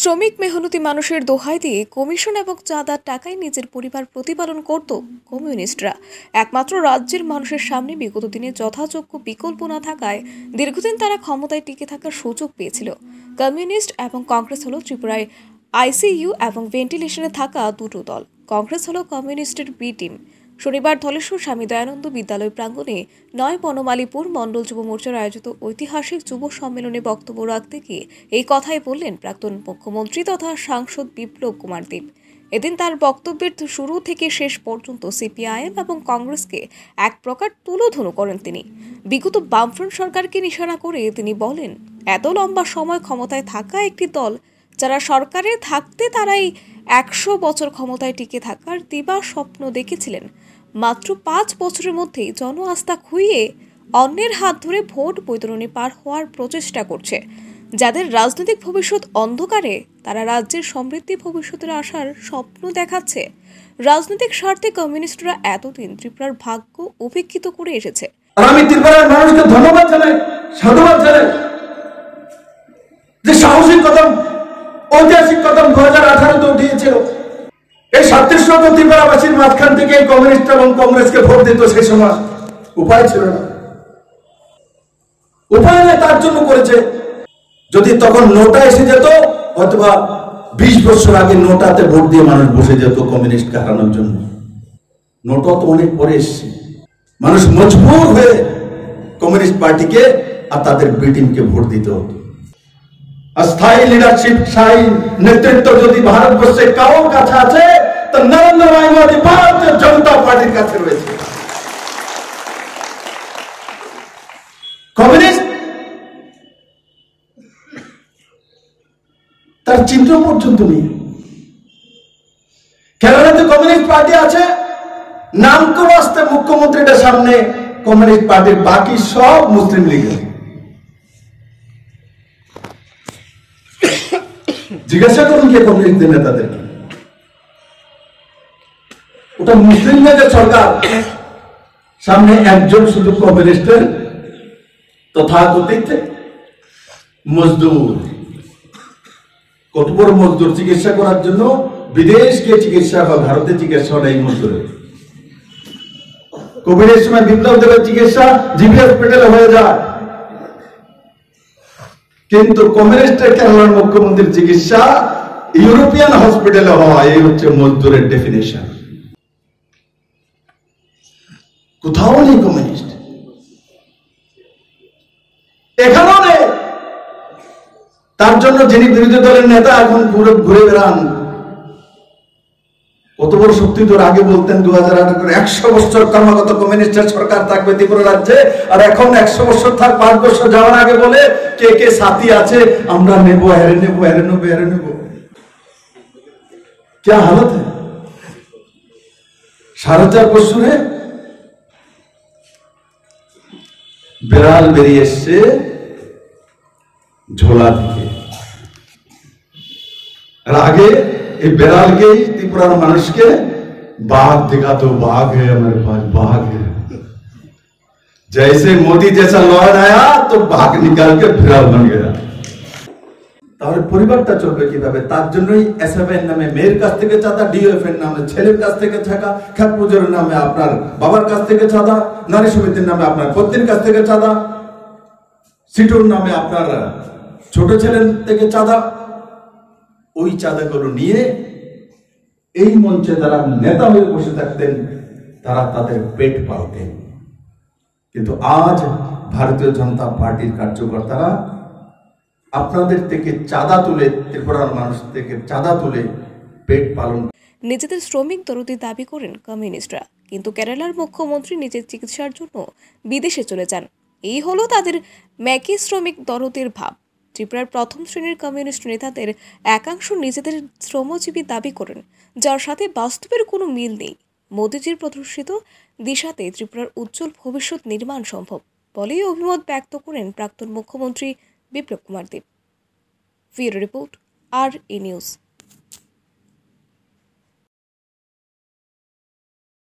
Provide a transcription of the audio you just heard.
শ্রমিক মেহনতি মানুষের দোহাই দিয়ে কমিশন এবং চাঁদার টাকায় নিজের পরিবার প্রতিপালন করত কমিউনিস্টরা। একমাত্র রাজ্যের মানুষের সামনে বিগত দিনে যথাযোগ্য বিকল্প না থাকায় দীর্ঘদিন তারা ক্ষমতায় টিকে থাকার সুযোগ পেয়েছিল। কমিউনিস্ট এবং কংগ্রেস হল ত্রিপুরায় আইসিইউ এবং ভেন্টিলেশনে থাকা দুটো দল। কংগ্রেস হল কমিউনিস্টের বি টিম। শনিবার ধলেশ্বর স্বামী দয়ানন্দ বিদ্যালয় প্রাঙ্গণে নয় বনমালীপুর মণ্ডল যুব মোর্চার আয়োজিত ঐতিহাসিক যুব সম্মেলনে বক্তব্য রাখতে গিয়ে এই কথাই বললেন প্রাক্তন মুখ্যমন্ত্রী তথা সাংসদ বিপ্লব কুমার দেব এদিন তার বক্তব্যের শুরু থেকে শেষ পর্যন্ত সিপিআইএম এবং কংগ্রেসকে এক প্রকার তুলোধনু করেন তিনি। বিগত বামফ্রন্ট সরকারকে নিশানা করে তিনি বলেন, এত লম্বা সময় ক্ষমতায় থাকা একটি দল, যারা সরকারে থাকতে তারাই একশো বছর ক্ষমতায় টিকে থাকার দিবা স্বপ্ন দেখেছিলেন। মাত্র পাঁচ বছরের মধ্যেই জন আস্থা খুইয়ে অন্যের হাত ধরে ভোট বৈতরণী পার হওয়ার প্রচেষ্টা করছে। যাদের রাজনৈতিক ভবিষ্যৎ অন্ধকারে, তারা রাজ্যের সমৃদ্ধি ভবিষ্যতের আশার স্বপ্ন দেখাচ্ছে। রাজনৈতিক স্বার্থে কমিউনিস্টরা এতদিন ত্রিপুরার ভাগ্য উপেক্ষিত করে এসেছে। আমি ত্রিপুরার মানুষকে ধন্যবাদ জানাই, সাধুবাদ জানাই যে কদম ঐতিহাসিক কদম দু হাজার আঠারোতে উঠিয়েছিল। এই সাতত্রিশ লক্ষ ত্রিপুরাবাসীর মাঝখান থেকে কমিউনিস্ট এবং কংগ্রেসকে ভোট দিত সেই সময়। উপায় ছিল না। উপায় নেই, তার জন্য করেছে। যদি তখন নোটা এসে যেত, অথবা বিশ বছর আগে নোটাতে ভোট দিয়ে মানুষ বসে যেত কমিউনিস্টকে হারানোর জন্য। নোটা তো অনেক পরে এসছে। মানুষ মজবুর হয়ে কমিউনিস্ট পার্টিকে আর তাদের বিটিমকে ভোট দিতে হতো। স্থায়ী লিডারশিপ স্থায়ী নেতৃত্ব যদি ভারতবর্ষে কারোর কাছে আছে, তো নরেন্দ্র ভাই মোদী ভারতীয় জনতা পার্টির কাছে রয়েছে। কমিউনিস্ট তার চিন্তা পর্যন্ত নেই। কেরালাতে কমিউনিস্ট পার্টি আছে নামকো আসতে মুখ্যমন্ত্রীটার সামনে কমিউনিস্ট পার্টির বাকি সব মুসলিম লীগের। জিজ্ঞাসা করুন কে কমিউনিস্টদের নেতাদেরকে ওটা মুসলিম লীগের সরকার। সামনে একজন শুধু কমিউনিস্টের তথাকথিত মজদুর। কত বড় মজদুর চিকিৎসা করার জন্য বিদেশ গিয়ে চিকিৎসা বা ভারতে চিকিৎসা এই মজদুরের কোভিডের সময় বিপ্লব দেবের চিকিৎসা জিবি হসপিটালে হয়ে যায়। কিন্তু কমিউনিস্টের কেরালার মুখ্যমন্ত্রীর চিকিৎসা ইউরোপিয়ান হসপিটালে হওয়া, এই হচ্ছে মজদুরের ডেফিনেশন কোথাও নেই কমিউনিস্ট। এখানেও নেই। তার জন্য যিনি বিরোধী দলের নেতা, এখন ঘুরে বেড়ান কত বড় শক্তি তোর আগে বলতেন দু হাজার আট করে একশো বছর ক্রমাগত কমিউনিস্টের সরকার থাকবে ত্রিপুরা রাজ্যে আর এখন একশো বছর থাক পাঁচ বছর যাওয়ার আগে বলে কে কে সাথী আছে আমরা নেব হেরে নেব হেরে নেব হেরে নেব क्या हालत है সাড়ে চার বছরে বেড়াল বেরিয়ে এসছে ঝোলা থেকে আর আগে এই বেড়ালকেই ত্রিপুরার মানুষকে बाघ दिखातो बाघ है हमारे पास बाघ है जैसे मोदी जैसा लॉयन आया तो बाघ निकाल के बिराल बन गया তাহলে পরিবারটা চলবে কিভাবে তার জন্যই এসএফএন নামে মেয়ের কাছ থেকে চাঁদা ডিএফ এর নামে ছেলের কাছ থেকে টাকা খ্যাত পুজোর নামে আপনার বাবার কাছ থেকে চাঁদা নারী সমিতির নামে আপনার পত্নীর কাছ থেকে চাঁদা সিটুর নামে আপনার ছোট ছেলের থেকে চাঁদা ওই চাঁদাগুলো নিয়ে এই মঞ্চে যারা নেতা হয়ে বসে থাকতেন, তারা তাদের পেট পালতেন। কিন্তু আজ ভারতীয় জনতা পার্টির কার্যকর্তারা আপনাদের থেকে চাঁদা তুলে, ত্রিপুরার মানুষ থেকে চাঁদা তুলে পেট পালন নিজেদের শ্রমিক দরদি দাবি করেন কমিউনিস্টরা, কিন্তু কেরালার মুখ্যমন্ত্রী নিজের চিকিৎসার জন্য বিদেশে চলে যান। এই হলো তাদের ম্যাকি শ্রমিক দরদের ভাব। ত্রিপুরার প্রথম শ্রেণির কমিউনিস্ট নেতাদের একাংশ নিজেদের শ্রমজীবী দাবি করেন, যার সাথে বাস্তবের কোনো মিল নেই। মোদীজির প্রদর্শিত দিশাতে ত্রিপুরার উজ্জ্বল ভবিষ্যৎ নির্মাণ সম্ভব বলেই অভিমত ব্যক্ত করেন প্রাক্তন মুখ্যমন্ত্রী বিপ্লব কুমার দেব। ফিউরো রিপোর্ট, আর ই নিউজ।